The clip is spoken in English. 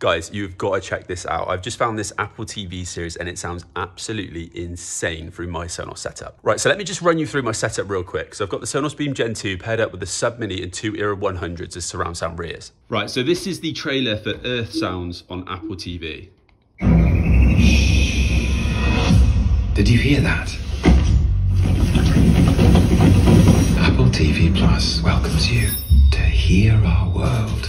Guys, you've got to check this out. I've just found this Apple TV series and it sounds absolutely insane through my Sonos setup. Right, so let me just run you through my setup real quick. So I've got the Sonos Beam Gen 2 paired up with the Sub Mini and two Era 100s as surround sound rears. Right, so this is the trailer for Earth Sounds on Apple TV. Did you hear that? Apple TV Plus welcomes you to hear our world